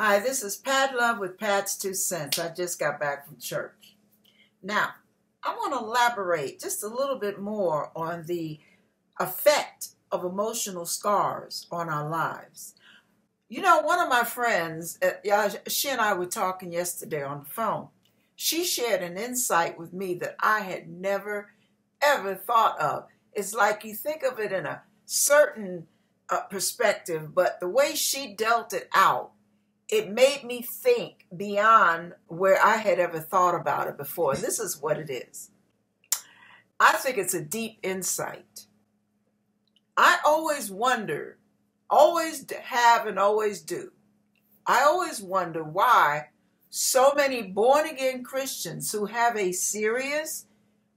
Hi, this is Pat Love with Pat's Two Cents. I just got back from church. Now, I want to elaborate just a little bit more on the effect of emotional scars on our lives. You know, one of my friends, uh, she and I were talking yesterday on the phone. She shared an insight with me that I had never, ever thought of. It's like you think of it in a certain uh, perspective, but the way she dealt it out, it made me think beyond where I had ever thought about it before. This is what it is. I think it's a deep insight. I always wonder, always have and always do. I always wonder why so many born again Christians who have a serious,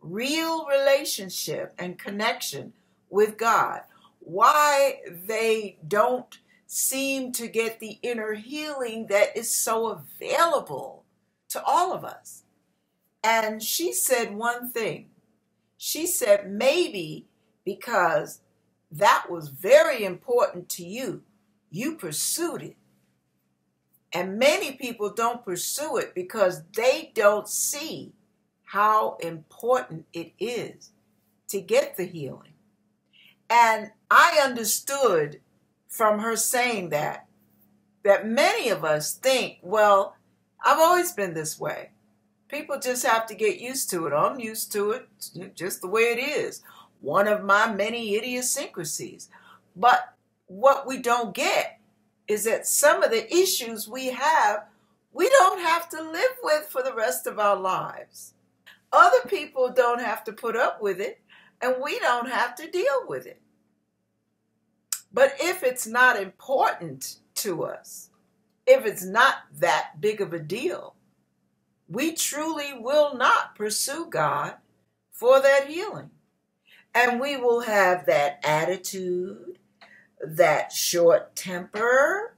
real relationship and connection with God why they don't seem to get the inner healing that is so available to all of us. And she said one thing. She said, maybe because that was very important to you, you pursued it. And many people don't pursue it because they don't see how important it is to get the healing. And I understood from her saying that, that many of us think, well, I've always been this way. People just have to get used to it. I'm used to it, just the way it is. One of my many idiosyncrasies. But what we don't get is that some of the issues we have, we don't have to live with for the rest of our lives. Other people don't have to put up with it, and we don't have to deal with it. But if it's not important to us, if it's not that big of a deal, we truly will not pursue God for that healing. And we will have that attitude, that short temper.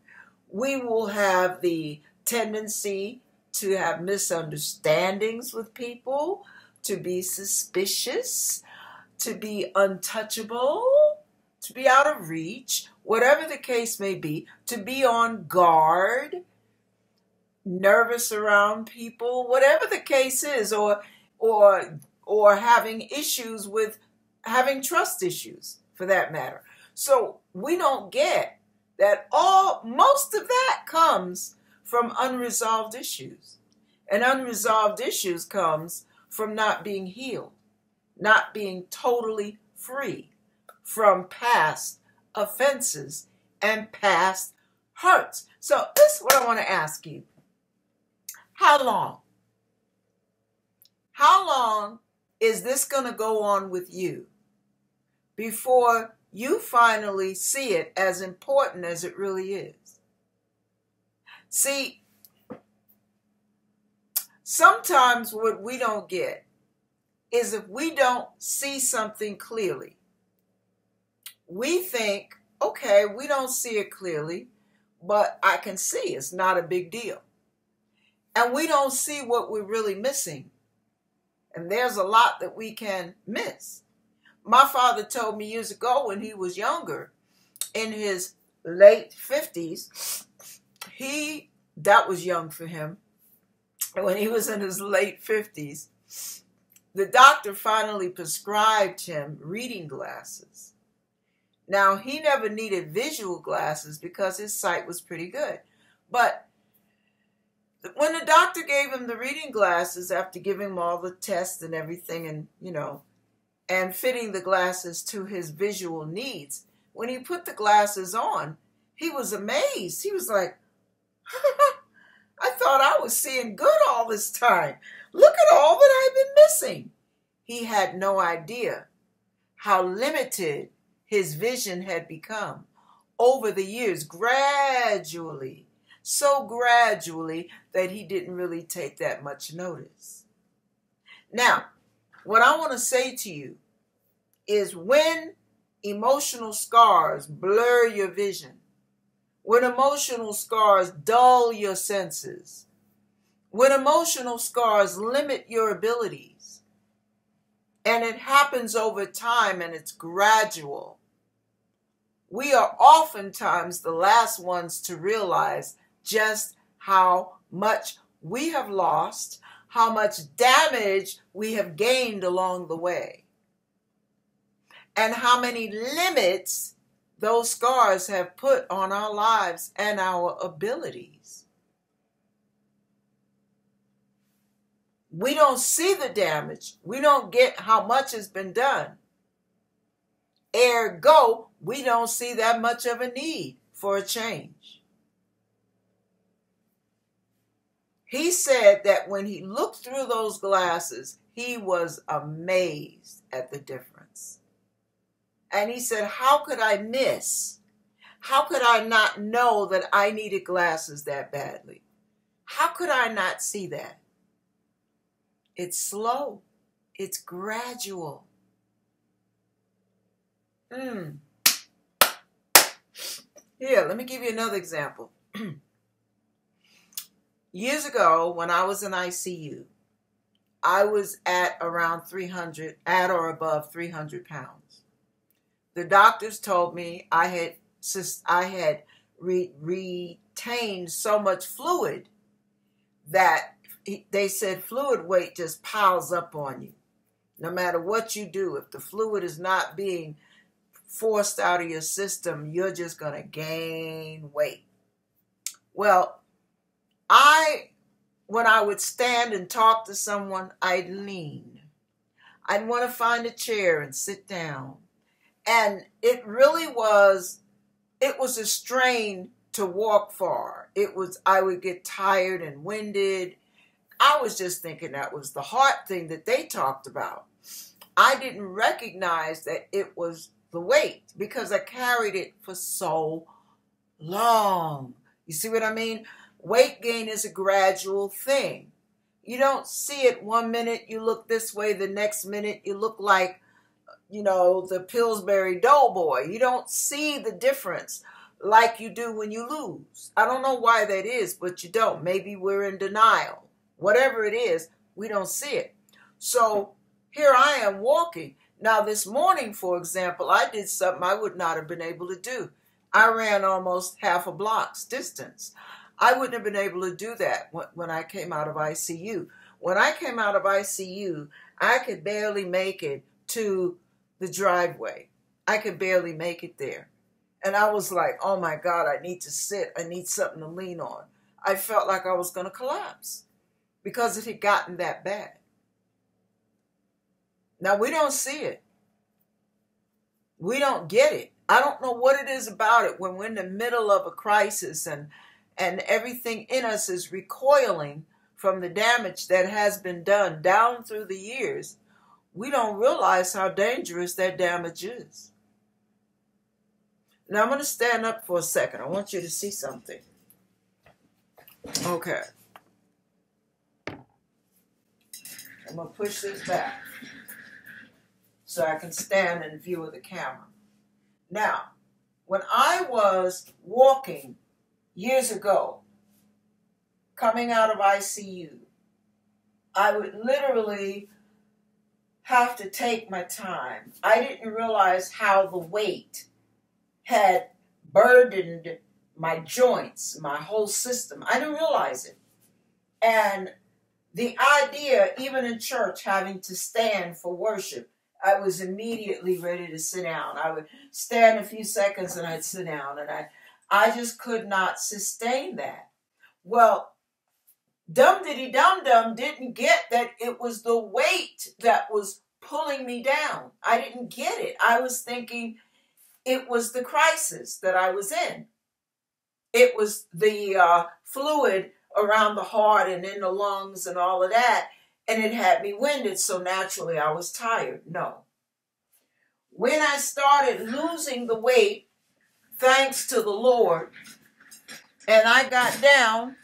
We will have the tendency to have misunderstandings with people, to be suspicious, to be untouchable to be out of reach, whatever the case may be, to be on guard, nervous around people, whatever the case is, or or or having issues with having trust issues for that matter. So we don't get that all most of that comes from unresolved issues. And unresolved issues comes from not being healed, not being totally free from past offenses and past hurts. So, this is what I want to ask you. How long? How long is this going to go on with you before you finally see it as important as it really is? See, sometimes what we don't get is if we don't see something clearly, we think, okay, we don't see it clearly, but I can see it's not a big deal. And we don't see what we're really missing. And there's a lot that we can miss. My father told me years ago when he was younger, in his late 50s, he, that was young for him, when he was in his late 50s, the doctor finally prescribed him reading glasses. Now, he never needed visual glasses because his sight was pretty good. But when the doctor gave him the reading glasses after giving him all the tests and everything and, you know, and fitting the glasses to his visual needs, when he put the glasses on, he was amazed. He was like, I thought I was seeing good all this time. Look at all that I've been missing. He had no idea how limited his vision had become over the years, gradually, so gradually that he didn't really take that much notice. Now, what I want to say to you is when emotional scars blur your vision, when emotional scars dull your senses, when emotional scars limit your abilities, and it happens over time and it's gradual, we are oftentimes the last ones to realize just how much we have lost, how much damage we have gained along the way, and how many limits those scars have put on our lives and our abilities. We don't see the damage. We don't get how much has been done. Ergo, we don't see that much of a need for a change. He said that when he looked through those glasses, he was amazed at the difference. And he said, How could I miss? How could I not know that I needed glasses that badly? How could I not see that? It's slow, it's gradual. Mm. Here, let me give you another example. Years ago, when I was in ICU, I was at around 300, at or above 300 pounds. The doctors told me I had I had re, retained so much fluid that they said fluid weight just piles up on you. No matter what you do, if the fluid is not being forced out of your system, you're just going to gain weight. Well, I, when I would stand and talk to someone, I'd lean. I'd want to find a chair and sit down. And it really was, it was a strain to walk far. It was, I would get tired and winded. I was just thinking that was the heart thing that they talked about. I didn't recognize that it was the weight because I carried it for so long. You see what I mean? Weight gain is a gradual thing. You don't see it one minute you look this way, the next minute you look like, you know, the Pillsbury Doughboy. You don't see the difference like you do when you lose. I don't know why that is, but you don't. Maybe we're in denial. Whatever it is, we don't see it. So here I am walking. Now, this morning, for example, I did something I would not have been able to do. I ran almost half a block's distance. I wouldn't have been able to do that when I came out of ICU. When I came out of ICU, I could barely make it to the driveway. I could barely make it there. And I was like, oh my God, I need to sit. I need something to lean on. I felt like I was going to collapse because it had gotten that bad. Now we don't see it. We don't get it. I don't know what it is about it when we're in the middle of a crisis and and everything in us is recoiling from the damage that has been done down through the years. We don't realize how dangerous that damage is. Now I'm going to stand up for a second. I want you to see something. Okay. I'm going to push this back so I can stand in view of the camera. Now, when I was walking years ago, coming out of ICU, I would literally have to take my time. I didn't realize how the weight had burdened my joints, my whole system. I didn't realize it. And the idea, even in church, having to stand for worship, I was immediately ready to sit down. I would stand a few seconds and I'd sit down, and I, I just could not sustain that. Well, Dum Diddy Dum Dum didn't get that it was the weight that was pulling me down. I didn't get it. I was thinking it was the crisis that I was in. It was the uh, fluid around the heart and in the lungs and all of that and it had me winded, so naturally I was tired. No. When I started losing the weight, thanks to the Lord, and I got down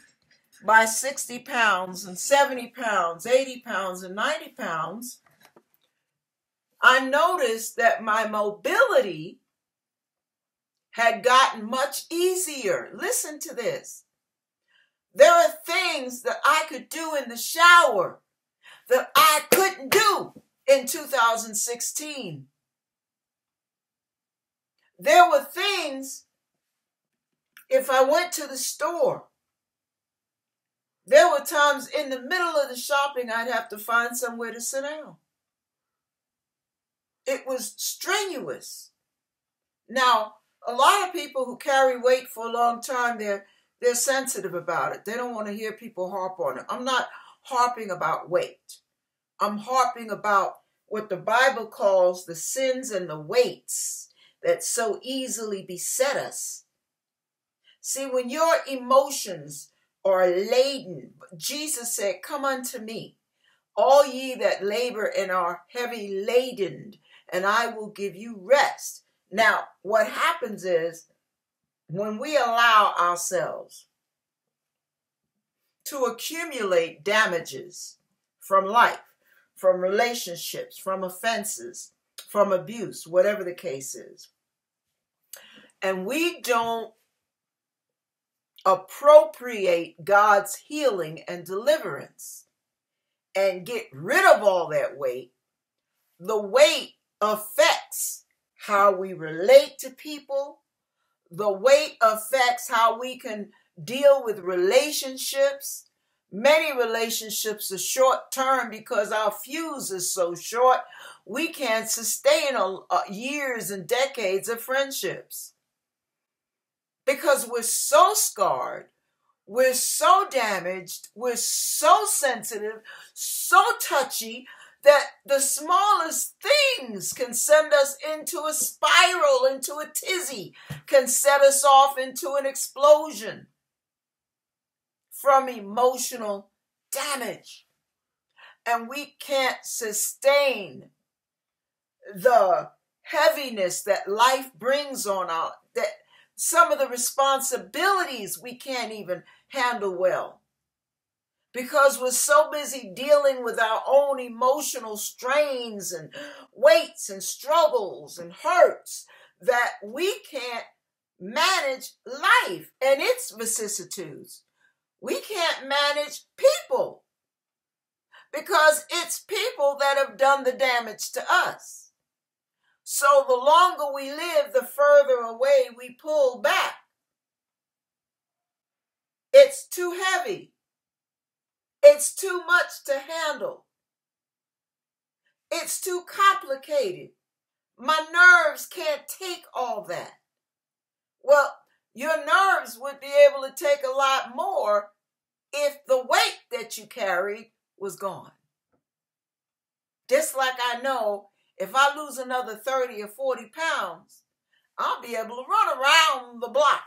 by 60 pounds and 70 pounds, 80 pounds, and 90 pounds, I noticed that my mobility had gotten much easier. Listen to this. There are things that I could do in the shower that I couldn't do in 2016. There were things, if I went to the store There were times in the middle of the shopping I'd have to find somewhere to sit down. It was strenuous. Now, a lot of people who carry weight for a long time, they're they're sensitive about it. They don't want to hear people harp on it. I'm not harping about weight. I'm harping about what the Bible calls the sins and the weights that so easily beset us. See, when your emotions are laden, Jesus said, Come unto me, all ye that labor and are heavy laden, and I will give you rest. Now, what happens is when we allow ourselves to accumulate damages from life, from relationships, from offenses, from abuse, whatever the case is, and we don't appropriate God's healing and deliverance and get rid of all that weight, the weight affects how we relate to people. The weight affects how we can deal with relationships. Many relationships are short term because our fuse is so short, we can't sustain a, a years and decades of friendships. Because we're so scarred, we're so damaged, we're so sensitive, so touchy that the smallest things can send us into a spiral, into a tizzy, can set us off into an explosion from emotional damage. And we can't sustain the heaviness that life brings on us, that some of the responsibilities we can't even handle well because we're so busy dealing with our own emotional strains and weights and struggles and hurts that we can't manage life and its vicissitudes. We can't manage people because it's people that have done the damage to us. So the longer we live, the further away we pull back. It's too heavy. It's too much to handle. It's too complicated. My nerves can't take all that. Well, your nerves would be able to take a lot more if the weight that you carried was gone. Just like I know if I lose another 30 or 40 pounds, I'll be able to run around the block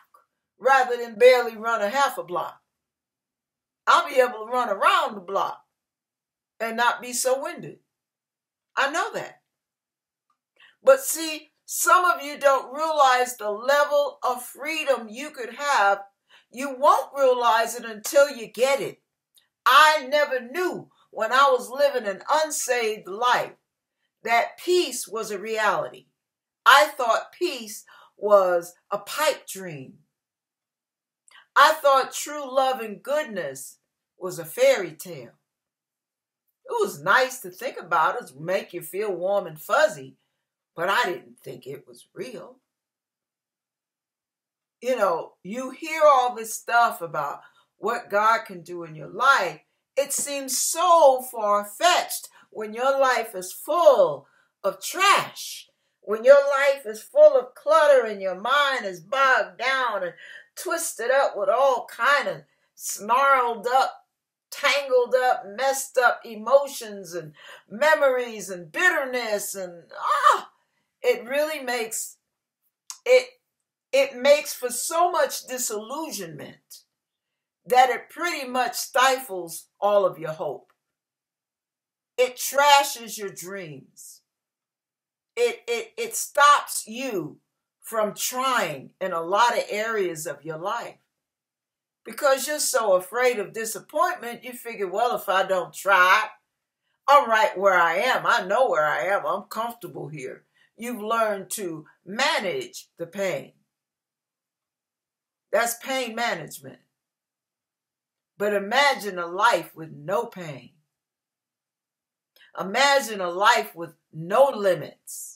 rather than barely run a half a block. I'll be able to run around the block and not be so winded. I know that. But see, some of you don't realize the level of freedom you could have. You won't realize it until you get it. I never knew when I was living an unsaved life that peace was a reality. I thought peace was a pipe dream. I thought true love and goodness was a fairy tale. It was nice to think about, it make you feel warm and fuzzy, but I didn't think it was real. You know, you hear all this stuff about what God can do in your life. It seems so far fetched when your life is full of trash, when your life is full of clutter and your mind is bogged down and twisted up with all kind of snarled up tangled up, messed up emotions and memories and bitterness and ah, it really makes it it makes for so much disillusionment that it pretty much stifles all of your hope. It trashes your dreams. It it it stops you from trying in a lot of areas of your life because you're so afraid of disappointment, you figure, well, if I don't try, I'm right where I am. I know where I am. I'm comfortable here. You've learned to manage the pain. That's pain management. But imagine a life with no pain. Imagine a life with no limits.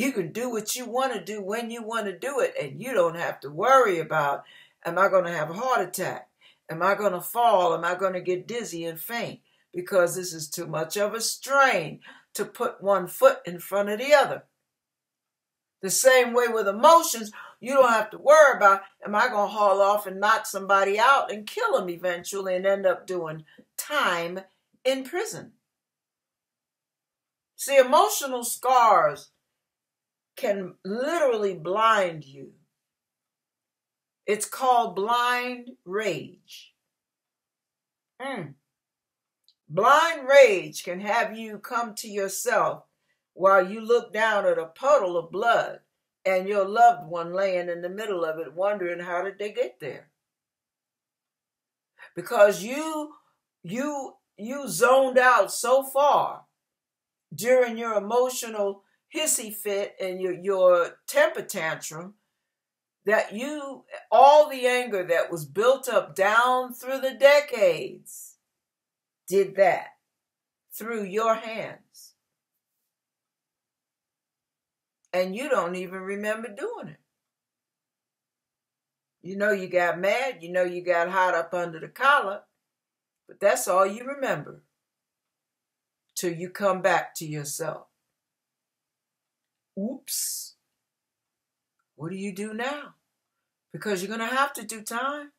You can do what you want to do when you want to do it, and you don't have to worry about am I going to have a heart attack? Am I going to fall? Am I going to get dizzy and faint? Because this is too much of a strain to put one foot in front of the other. The same way with emotions, you don't have to worry about, am I going to haul off and knock somebody out and kill them eventually and end up doing time in prison? See, emotional scars can literally blind you. It's called blind rage. Mm. Blind rage can have you come to yourself while you look down at a puddle of blood and your loved one laying in the middle of it wondering how did they get there because you you you zoned out so far during your emotional hissy fit and your, your temper tantrum that you all the anger that was built up down through the decades did that through your hands. And you don't even remember doing it. You know you got mad you know you got hot up under the collar but that's all you remember till you come back to yourself oops, what do you do now? Because you're going to have to do time.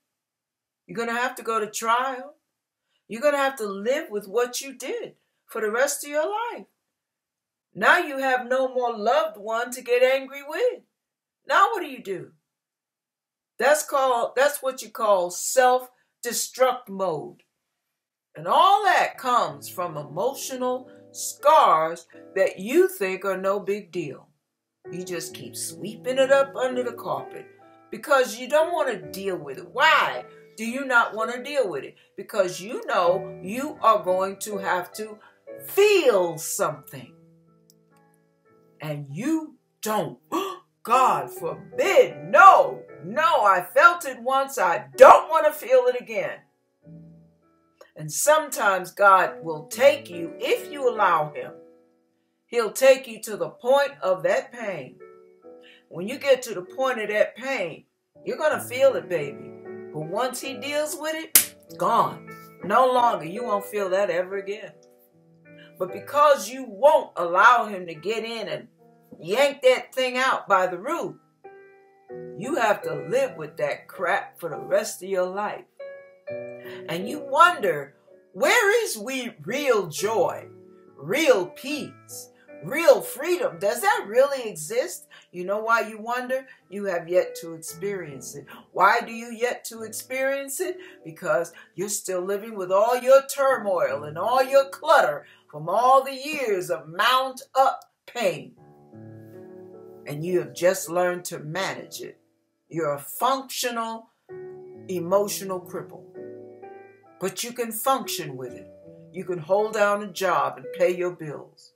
You're going to have to go to trial. You're going to have to live with what you did for the rest of your life. Now you have no more loved one to get angry with. Now what do you do? That's called that's what you call self-destruct mode. And all that comes from emotional scars that you think are no big deal. You just keep sweeping it up under the carpet because you don't want to deal with it. Why do you not want to deal with it? Because you know you are going to have to feel something. And you don't. God forbid. No, no, I felt it once. I don't want to feel it again. And sometimes God will take you, if you allow Him, He'll take you to the point of that pain. When you get to the point of that pain, you're going to feel it, baby. But once He deals with it, gone. No longer. You won't feel that ever again. But because you won't allow Him to get in and yank that thing out by the root, you have to live with that crap for the rest of your life. And you wonder, where is we real joy, real peace, real freedom. Does that really exist? You know why you wonder? You have yet to experience it. Why do you yet to experience it? Because you're still living with all your turmoil and all your clutter from all the years of mount up pain. And you have just learned to manage it. You're a functional emotional cripple. But you can function with it. You can hold down a job and pay your bills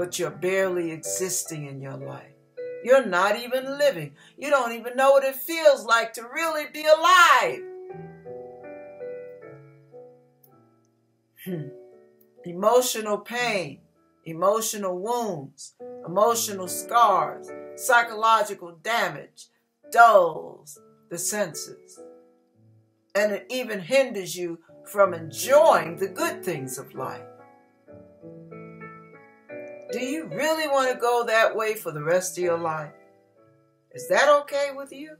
but you're barely existing in your life. You're not even living. You don't even know what it feels like to really be alive. Hmm. Emotional pain, emotional wounds, emotional scars, psychological damage dulls the senses. And it even hinders you from enjoying the good things of life. Do you really want to go that way for the rest of your life? Is that okay with you?